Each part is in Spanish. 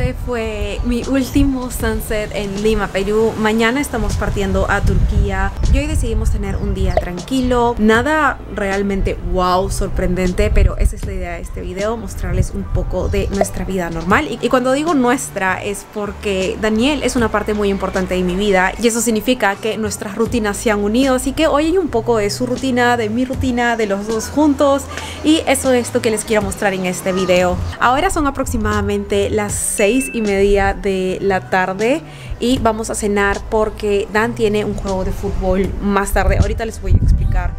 ese fue mi último sunset en Lima, Perú. Mañana estamos partiendo a Turquía. Y hoy decidimos tener un día tranquilo. Nada realmente wow, sorprendente, pero esa es la idea de este video, mostrarles un poco de nuestra vida normal. Y, y cuando digo nuestra es porque Daniel es una parte muy importante de mi vida y eso significa que nuestras rutinas se han unido. Así que hoy hay un poco de su rutina, de mi rutina, de los dos juntos y eso es lo que les quiero mostrar en este video. Ahora son aproximadamente las y media de la tarde y vamos a cenar porque Dan tiene un juego de fútbol más tarde. Ahorita les voy a explicar.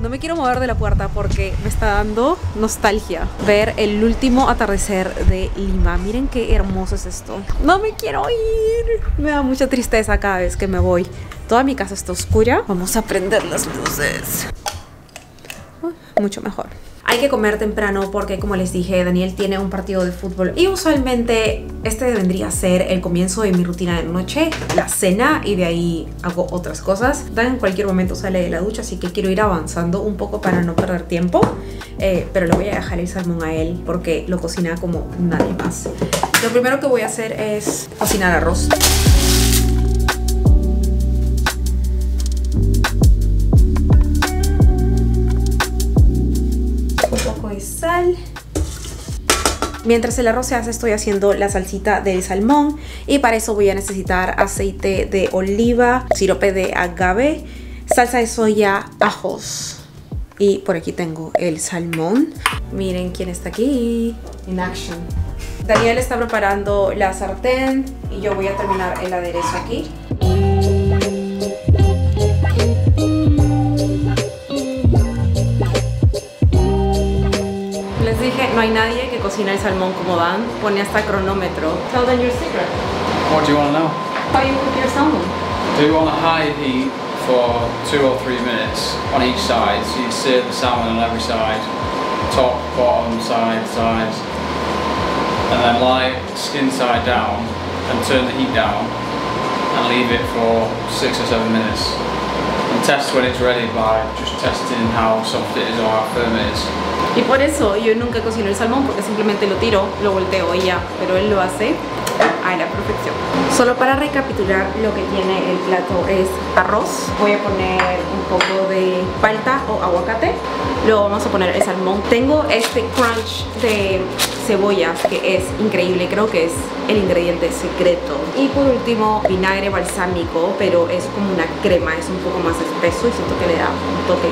No me quiero mover de la puerta porque me está dando nostalgia ver el último atardecer de Lima. Miren qué hermoso es esto. No me quiero ir. Me da mucha tristeza cada vez que me voy. Toda mi casa está oscura. Vamos a prender las luces. Mucho mejor. Hay que comer temprano porque como les dije, Daniel tiene un partido de fútbol y usualmente este vendría a ser el comienzo de mi rutina de noche, la cena y de ahí hago otras cosas. Dan en cualquier momento sale de la ducha, así que quiero ir avanzando un poco para no perder tiempo, eh, pero le voy a dejar el salmón a él porque lo cocina como nadie más. Lo primero que voy a hacer es cocinar arroz. Mientras el arroz se hace estoy haciendo la salsita del salmón y para eso voy a necesitar aceite de oliva, sirope de agave, salsa de soya, ajos. Y por aquí tengo el salmón. Miren quién está aquí in action. Daniel está preparando la sartén y yo voy a terminar el aderezo aquí. no hay nadie cocina el salmón como Dan. Pone hasta cronómetro. Tell them your secret. What do you want to know? How you cook your salmon? Do you want a high heat for two or three minutes on each side. So you sear the salmon on every side, top, bottom, side, sides. And then lie skin side down and turn the heat down and leave it for six or seven minutes. And test when it's ready by just testing how soft it is or how firm it is. Y por eso yo nunca cocino el salmón porque simplemente lo tiro, lo volteo y ya, pero él lo hace a la perfección. Solo para recapitular lo que tiene el plato es arroz, voy a poner un poco de palta o aguacate, luego vamos a poner el salmón. Tengo este crunch de cebollas que es increíble, creo que es el ingrediente secreto. Y por último vinagre balsámico, pero es como una crema, es un poco más espeso y siento que le da un toque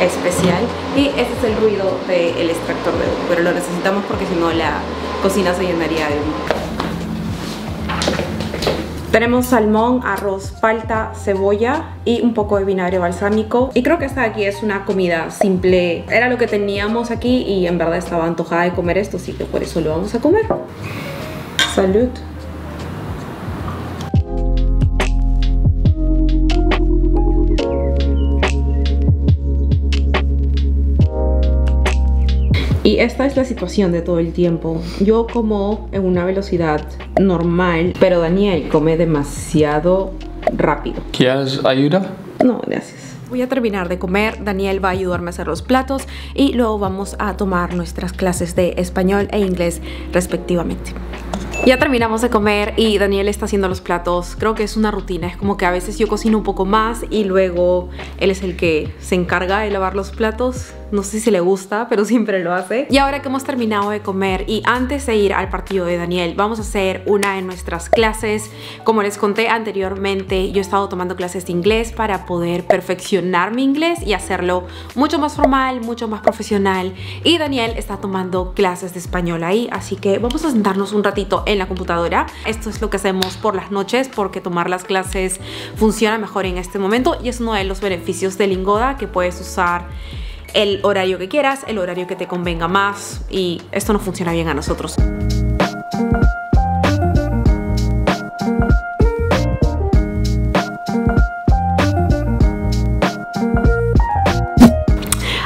especial y ese es el ruido del extractor de humo pero lo necesitamos porque si no la cocina se llenaría de humo tenemos salmón, arroz, palta, cebolla y un poco de vinagre balsámico. Y creo que esta de aquí es una comida simple. Era lo que teníamos aquí y en verdad estaba antojada de comer esto, así que por eso lo vamos a comer. Salud. Y esta es la situación de todo el tiempo. Yo como en una velocidad normal, pero Daniel come demasiado rápido. ¿Quieres ayuda? No, gracias. Voy a terminar de comer, Daniel va a ayudarme a hacer los platos y luego vamos a tomar nuestras clases de español e inglés respectivamente. Ya terminamos de comer y Daniel está haciendo los platos. Creo que es una rutina, es como que a veces yo cocino un poco más y luego él es el que se encarga de lavar los platos. No sé si le gusta, pero siempre lo hace. Y ahora que hemos terminado de comer y antes de ir al partido de Daniel, vamos a hacer una de nuestras clases. Como les conté anteriormente, yo he estado tomando clases de inglés para poder perfeccionar mi inglés y hacerlo mucho más formal, mucho más profesional. Y Daniel está tomando clases de español ahí, así que vamos a sentarnos un ratito en la computadora. Esto es lo que hacemos por las noches porque tomar las clases funciona mejor en este momento y es uno de los beneficios de Lingoda que puedes usar el horario que quieras, el horario que te convenga más y esto no funciona bien a nosotros.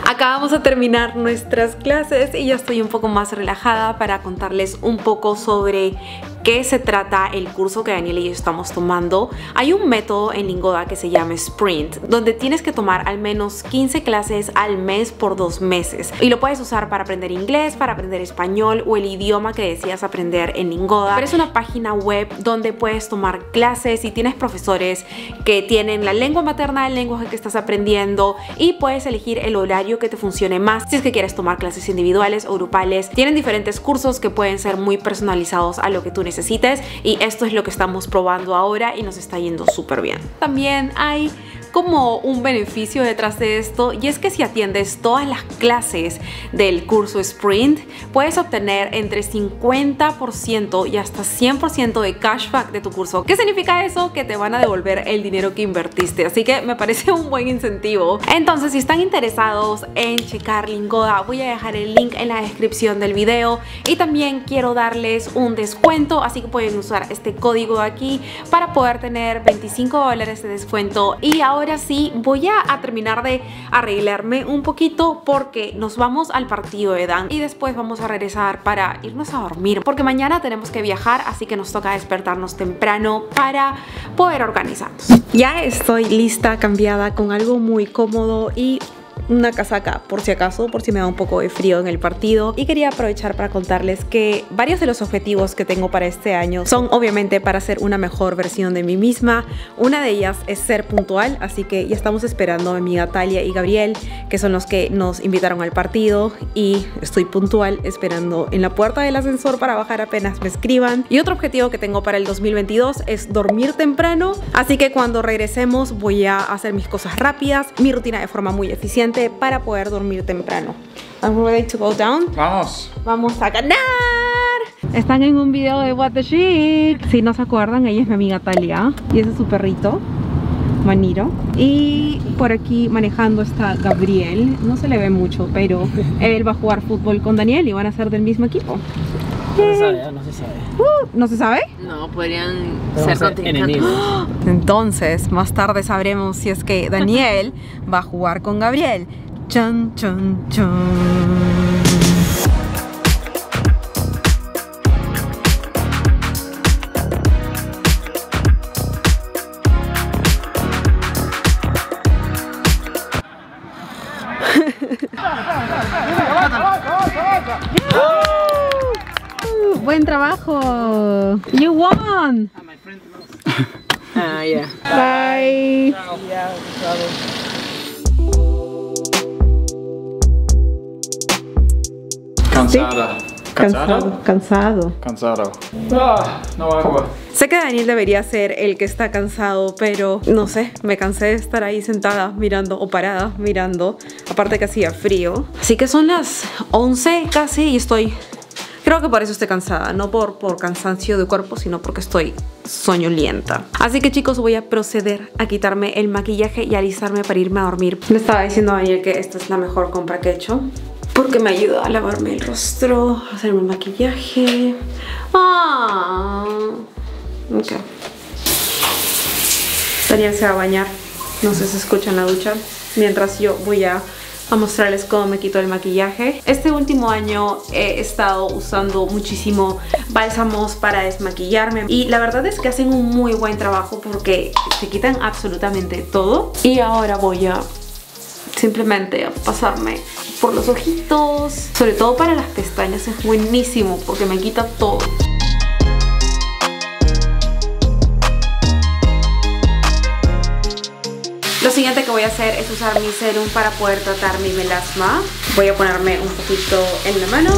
Acabamos de terminar nuestras clases y ya estoy un poco más relajada para contarles un poco sobre qué se trata el curso que Daniel y yo estamos tomando, hay un método en Lingoda que se llama Sprint, donde tienes que tomar al menos 15 clases al mes por dos meses. Y lo puedes usar para aprender inglés, para aprender español o el idioma que deseas aprender en Lingoda. Pero es una página web donde puedes tomar clases y tienes profesores que tienen la lengua materna del lenguaje que estás aprendiendo y puedes elegir el horario que te funcione más si es que quieres tomar clases individuales o grupales. Tienen diferentes cursos que pueden ser muy personalizados a lo que tú necesites y esto es lo que estamos probando ahora y nos está yendo súper bien. También hay como un beneficio detrás de esto y es que si atiendes todas las clases del curso Sprint puedes obtener entre 50% y hasta 100% de cashback de tu curso. ¿Qué significa eso? Que te van a devolver el dinero que invertiste, así que me parece un buen incentivo. Entonces si están interesados en checar Lingoda voy a dejar el link en la descripción del video y también quiero darles un descuento, así que pueden usar este código aquí para poder tener 25 dólares de descuento y ahora ahora sí voy a, terminar de arreglarme un poquito porque nos vamos al partido de Dan y después vamos a regresar para irnos a dormir porque mañana tenemos que viajar así que nos toca despertarnos temprano para poder organizarnos. Ya estoy lista, cambiada con algo muy cómodo y una casaca por si acaso, por si me da un poco de frío en el partido. Y quería aprovechar para contarles que varios de los objetivos que tengo para este año son obviamente para ser una mejor versión de mí misma. Una de ellas es ser puntual, así que ya estamos esperando a mi amiga Talia y Gabriel, que son los que nos invitaron al partido y estoy puntual esperando en la puerta del ascensor para bajar apenas me escriban. Y otro objetivo que tengo para el 2022 es dormir temprano, así que cuando regresemos voy a hacer mis cosas rápidas, mi rutina de forma muy eficiente para poder dormir temprano. I'm ready to go down. Vamos. Vamos a ganar. Están en un video de What the Chic. Si no se acuerdan, ella es mi amiga Talia y ese es su perrito. Maniro y por aquí manejando está Gabriel no se le ve mucho pero él va a jugar fútbol con Daniel y van a ser del mismo equipo no se sabe, no se sabe. Uh, ¿No se sabe? No, podrían ser, ser enemigos. Entonces, más tarde sabremos si es que Daniel va a jugar con Gabriel. Chan, chan, chan. Trabajo. You won. Ah, yeah. Bye. Cansada. Cansado. Cansado. Cansado. Ah, no agua. Sé que Daniel debería ser el que está cansado, pero no sé, me cansé de estar ahí sentada mirando o parada mirando. Aparte que hacía frío. Así que son las 11 casi y estoy Creo que por eso estoy cansada, no por, por cansancio de cuerpo, sino porque estoy soñolienta. Así que chicos, voy a proceder a quitarme el maquillaje y alisarme para irme a dormir. Le estaba diciendo a Daniel que esta es la mejor compra que he hecho. Porque me ayuda a lavarme el rostro, a hacerme el maquillaje. Ah, ok. Daniel se va a bañar. No sé si escuchan la ducha. Mientras yo voy a a mostrarles cómo me quito el maquillaje. Este último año he estado usando muchísimo bálsamos para desmaquillarme y la verdad es que hacen un muy buen trabajo porque se quitan absolutamente todo. Y ahora voy a simplemente pasarme por los ojitos, sobre todo para las pestañas es buenísimo porque me quita todo. Lo siguiente hacer es usar mi serum para poder tratar mi melasma. Voy a ponerme un poquito en la mano.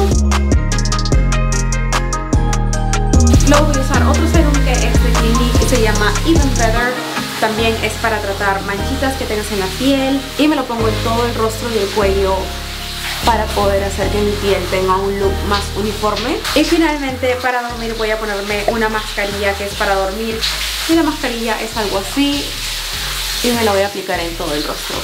Luego voy a usar otro serum que es de Clinique, que se llama Even Better. También es para tratar manchitas que tengas en la piel. Y me lo pongo en todo el rostro y el cuello para poder hacer que mi piel tenga un look más uniforme. Y finalmente para dormir voy a ponerme una mascarilla que es para dormir. Y la mascarilla es algo así y me la voy a aplicar en todo el rostro.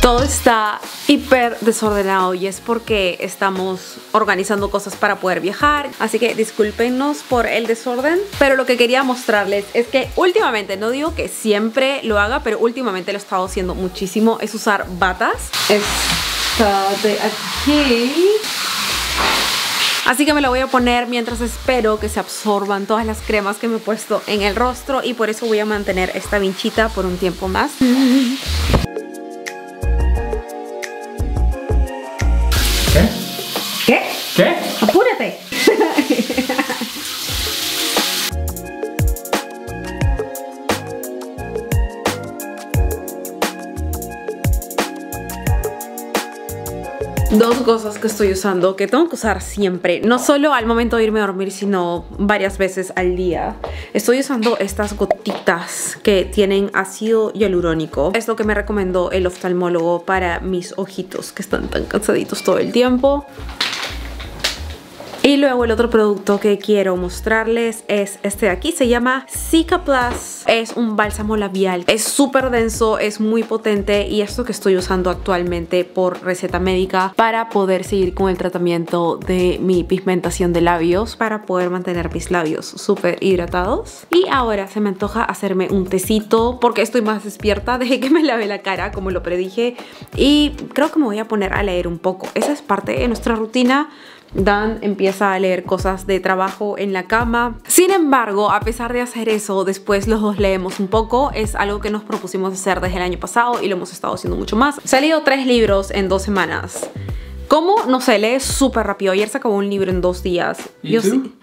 Todo está hiper desordenado y es porque estamos organizando cosas para poder viajar así que discúlpenos por el desorden pero lo que quería mostrarles es que últimamente, no digo que siempre lo haga pero últimamente lo he estado haciendo muchísimo es usar batas es de aquí. Así que me lo voy a poner mientras espero que se absorban todas las cremas que me he puesto en el rostro y por eso voy a mantener esta vinchita por un tiempo más. Cosas que estoy usando que tengo que usar siempre, no solo al momento de irme a dormir, sino varias veces al día. Estoy usando estas gotitas que tienen ácido hialurónico. Es lo que me recomendó el oftalmólogo para mis ojitos que están tan cansaditos todo el tiempo. Y luego el otro producto que quiero mostrarles es este de aquí, se llama Cica Plus. Es un bálsamo labial, es súper denso, es muy potente y esto que estoy usando actualmente por receta médica para poder seguir con el tratamiento de mi pigmentación de labios, para poder mantener mis labios súper hidratados. Y ahora se me antoja hacerme un tecito porque estoy más despierta, dejé que me lave la cara como lo predije y creo que me voy a poner a leer un poco. Esa es parte de nuestra rutina Dan empieza a leer cosas de trabajo en la cama. Sin embargo, a pesar de hacer eso, después los dos leemos un poco. Es algo que nos propusimos hacer desde el año pasado y lo hemos estado haciendo mucho más. Salido tres libros en dos semanas. ¿Cómo? No sé, lee súper rápido. Ayer se acabó un libro en dos días. ¿Y tú? sí.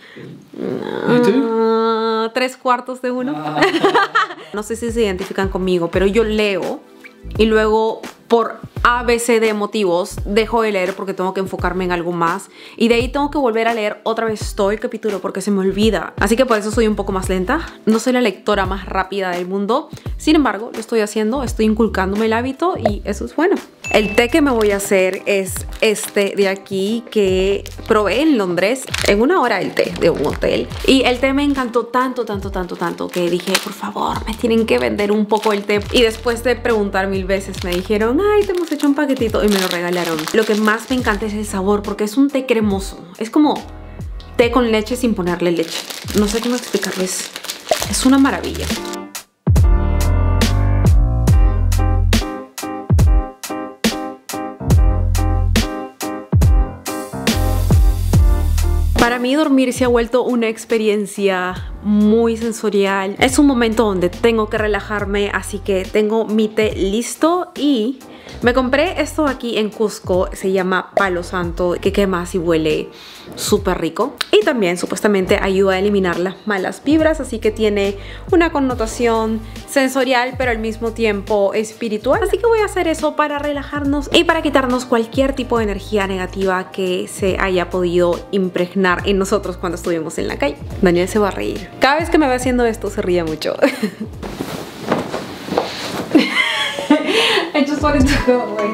Ah, tres cuartos de uno. no sé si se identifican conmigo, pero yo leo y luego por ABC de motivos dejo de leer porque tengo que enfocarme en algo más y de ahí tengo que volver a leer otra vez todo el capítulo porque se me olvida. Así que por eso soy un poco más lenta. No soy la lectora más rápida del mundo. Sin embargo, lo estoy haciendo, estoy inculcándome el hábito y eso es bueno. El té que me voy a hacer es este de aquí que probé en Londres en una hora el té de un hotel. Y el té me encantó tanto, tanto, tanto, tanto que dije, por favor, me tienen que vender un poco el té. Y después de preguntar mil veces me dijeron, ay, te hemos hecho un paquetito y me lo regalaron. Lo que más me encanta es el sabor porque es un té cremoso. Es como té con leche sin ponerle leche. No sé cómo explicarles. Es una maravilla. Para mí dormir se ha vuelto una experiencia muy sensorial. Es un momento donde tengo que relajarme, así que tengo mi té listo y me compré esto aquí en Cusco, se llama Palo Santo, que quema y huele súper rico. Y también supuestamente ayuda a eliminar las malas vibras, así que tiene una connotación sensorial, pero al mismo tiempo espiritual. Así que voy a hacer eso para relajarnos y para quitarnos cualquier tipo de energía negativa que se haya podido impregnar en nosotros cuando estuvimos en la calle. Daniel se va a reír. Cada vez que me ve haciendo esto se ríe mucho. I just wanted to go away.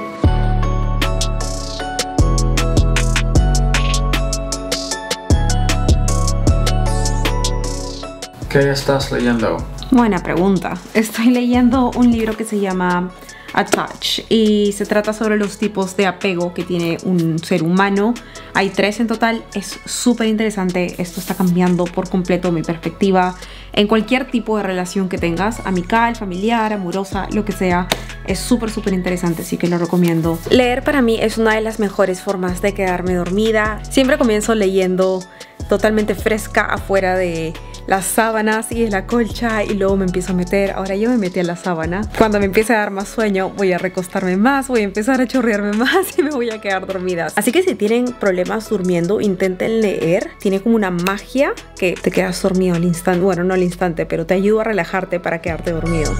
¿Qué estás leyendo? Buena pregunta. Estoy leyendo un libro que se llama Attach y se trata sobre los tipos de apego que tiene un ser humano. Hay tres en total. Es súper interesante. Esto está cambiando por completo mi perspectiva en cualquier tipo de relación que tengas, amical, familiar, amorosa, lo que sea. Es súper, súper interesante, así que lo recomiendo. Leer para mí es una de las mejores formas de quedarme dormida. Siempre comienzo leyendo totalmente fresca afuera de las sábanas y la colcha y luego me empiezo a meter. Ahora yo me metí a la sábana. Cuando me empiece a dar más sueño, voy a recostarme más, voy a empezar a chorrearme más y me voy a quedar dormida. Así que si tienen problemas durmiendo, intenten leer. Tiene como una magia que te quedas dormido al instante. Bueno, no al instante, pero te ayuda a relajarte para quedarte dormido.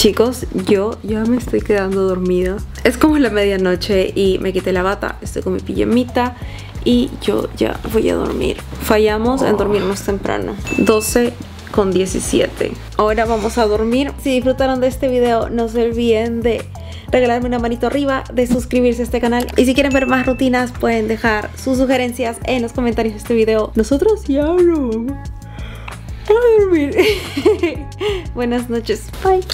Chicos, yo ya me estoy quedando dormida. Es como la medianoche y me quité la bata, estoy con mi pijamita y yo ya voy a dormir. Fallamos en dormirnos temprano. 12 con 17. Ahora vamos a dormir. Si disfrutaron de este video, no se olviden de regalarme una manito arriba, de suscribirse a este canal. Y si quieren ver más rutinas, pueden dejar sus sugerencias en los comentarios de este video. Nosotros ya no a dormir. Buenas noches. Bye.